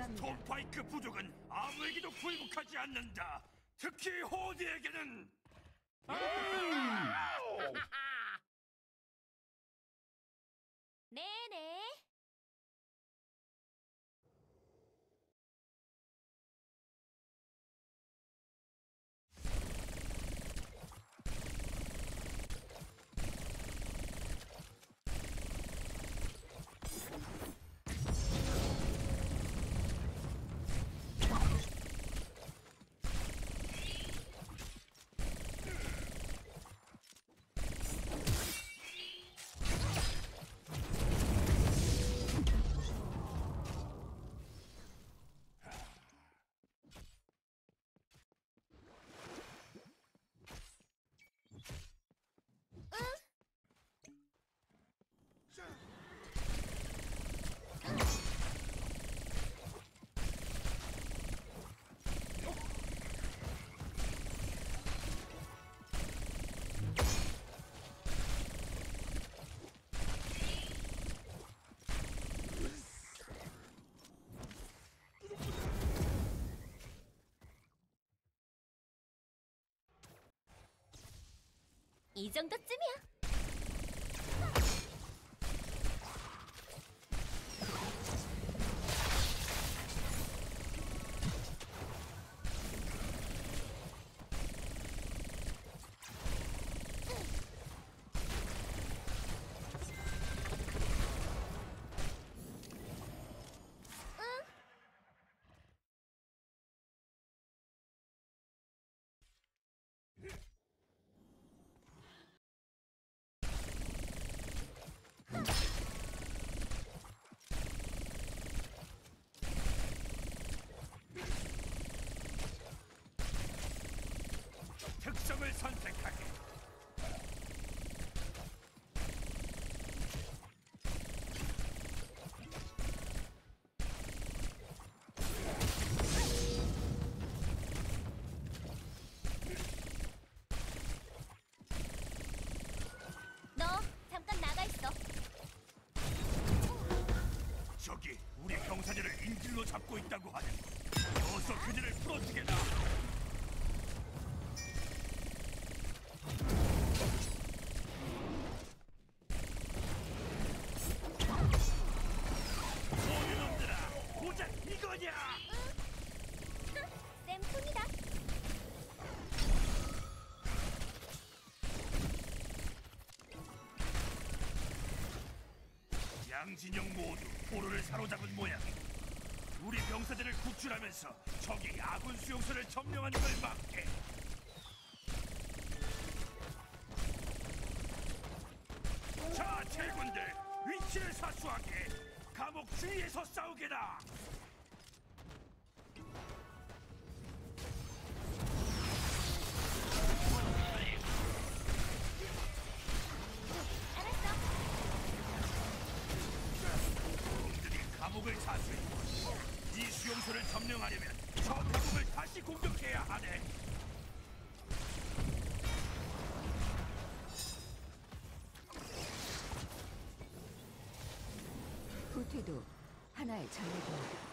필요합니다. 스톰파이크 부족은 아무에게도 굴복하지 않는다. 특히 호디에게는 네네. 이 정도쯤이야. 양진영 모두 포로를 사로잡은 모양. 우리 병사들을 구출하면서 적이 아군 수용소를 점령하는 걸 막게. 자, 제군들 위치를 사수하게. 감옥 주위에서 싸우게다. 감옥을 사수해. 이 수용소를 점령하려면 저 감옥을 다시 공격해야 하네. 후퇴도 하나의 전략입니다.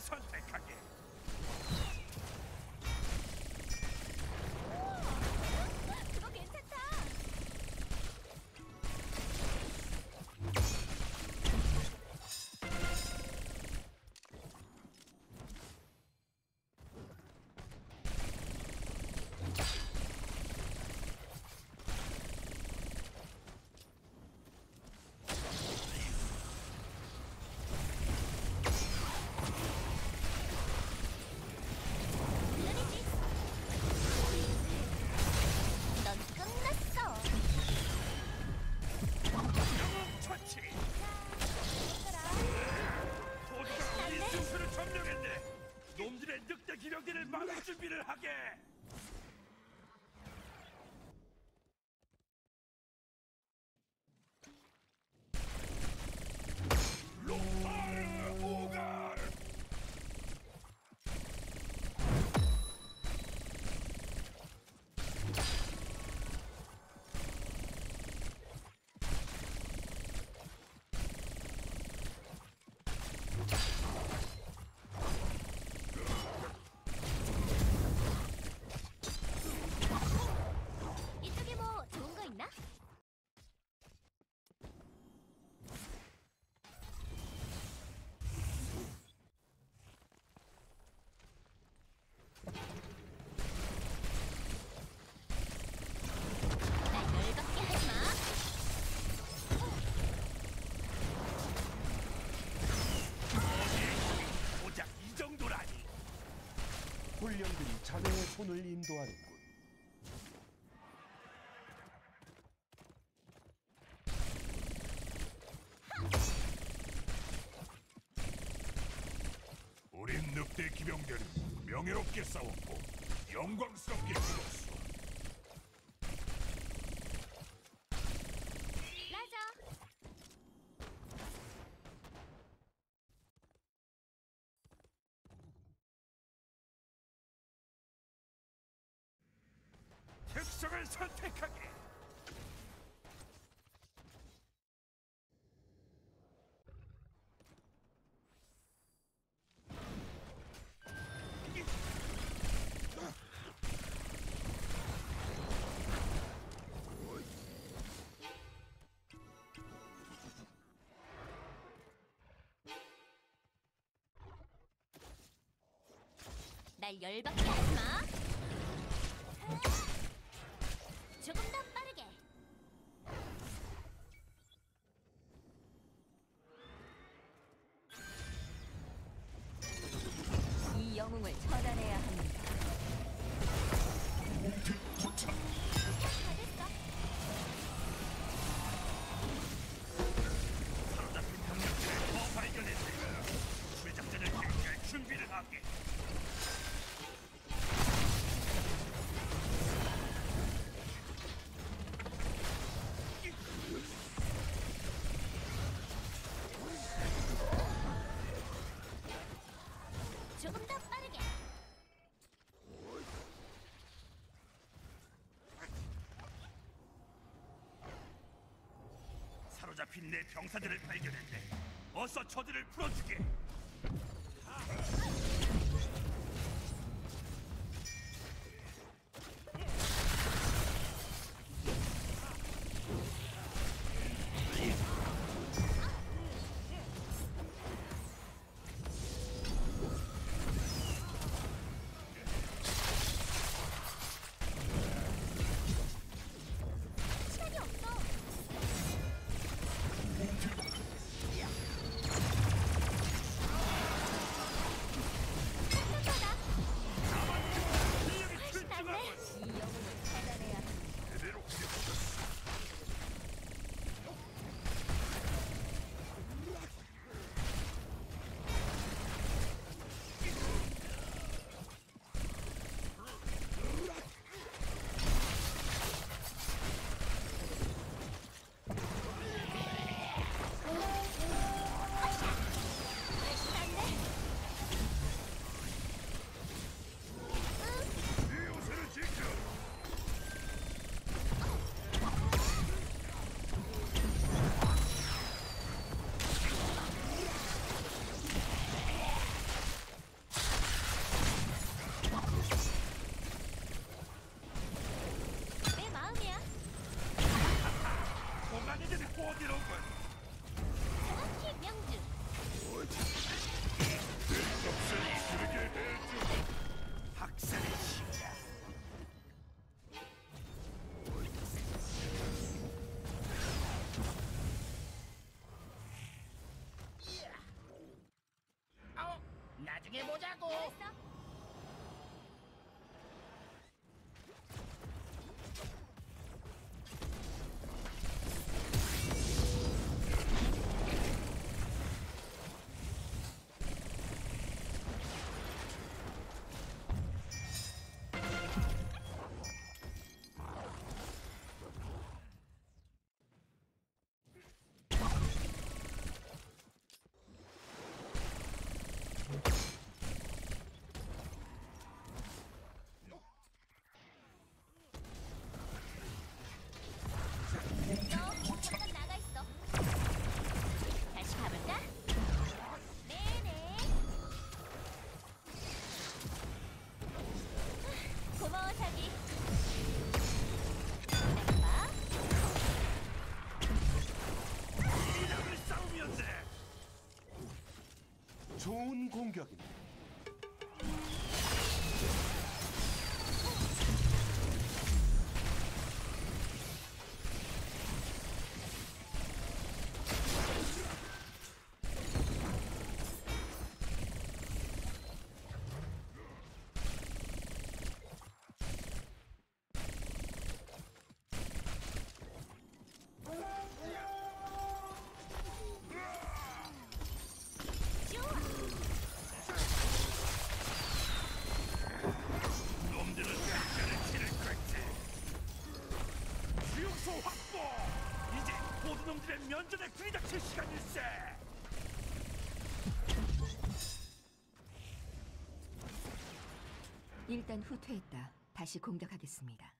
특 손을 인도하는군. 우린 늑대 기병대는 명예롭게 싸웠고 영광스럽게 죽었어. 정말 열받게. 사로잡힌 내 병사들을 발견했네. 어서 저들을 풀어주게. げもじゃこ 좋은 공격입니다. 시간일세. 일단 후퇴했다. 다시 공격하겠습니다.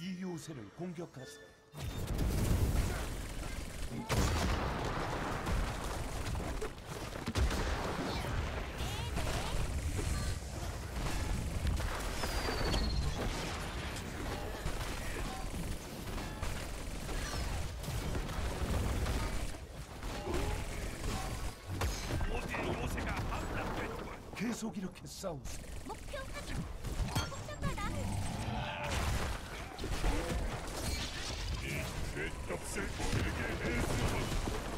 이 요새를 공격하세요. 계속 이렇게 싸우세요. 목표 확인. 복잡하다. 값을 내게 해서 알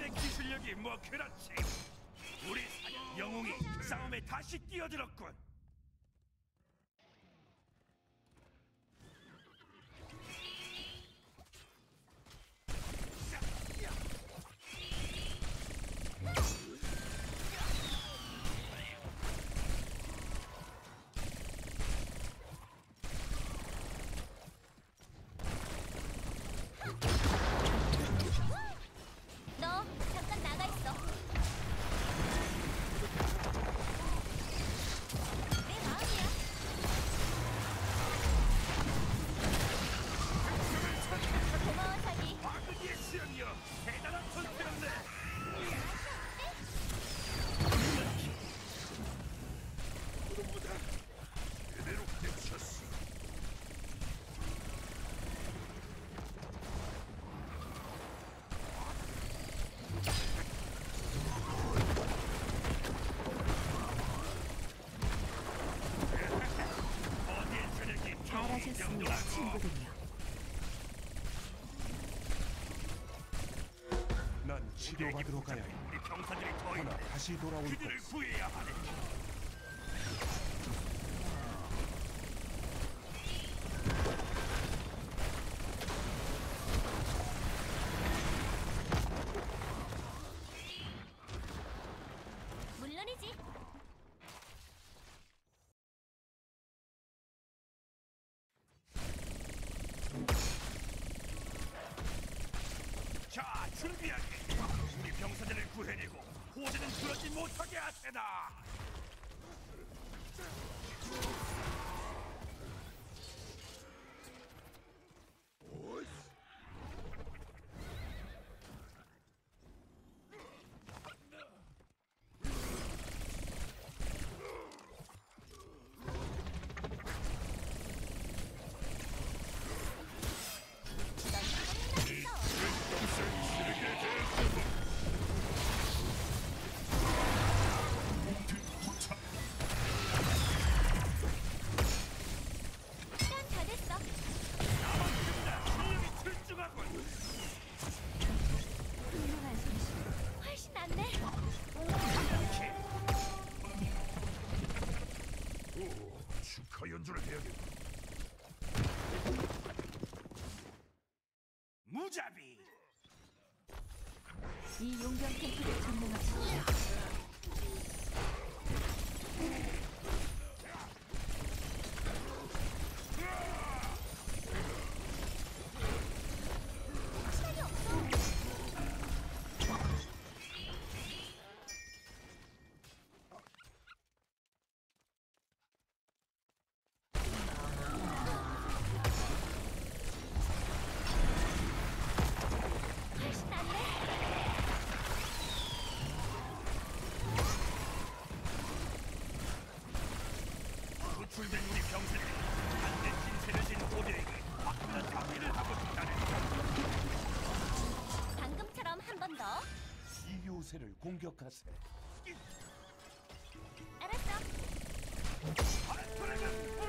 코드의 기술력이 뭐 그렇지. 우리 사냥 영웅이 싸움에 다시 뛰어들었군. 친구들이요. 난 치료받으러 가야 해. 우리 병사들이 더 하나 있네. 다시 돌아올 그들을 것. 구해야 하네. 준비하게. 우리 병사들을 구해내고 호재는 그러지 못하게 하세다. 이 용병 불백물이 병세를 반대 신세를 진 고대에게 화끈한 장비를 하고 싶다는 방금처럼 한 번 더. 이 요새를 공격하세 알았어. 발표를